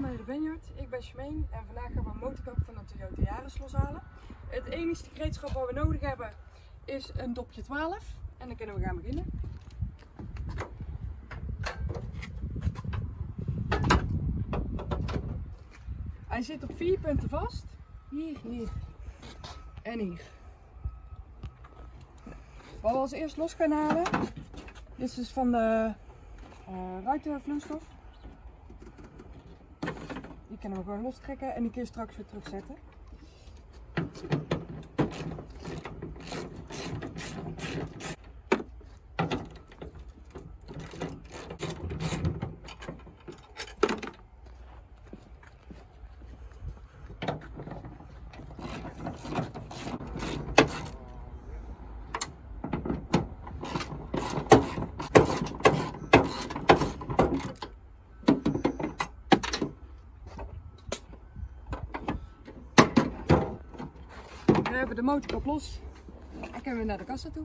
naar de Vineyard. Ik ben Shmeen en vandaag gaan we een motorkap van de Toyota Yaris loshalen. Het enige gereedschap wat we nodig hebben is een dopje 12 en dan kunnen we gaan beginnen. Hij zit op vier punten vast. Hier, hier en hier. Wat we als eerst los gaan halen, dit is van de uh. Die kunnen we gewoon lostrekken en die je straks weer terugzetten. We hebben de motorkap los en kunnen we naar de kassa toe.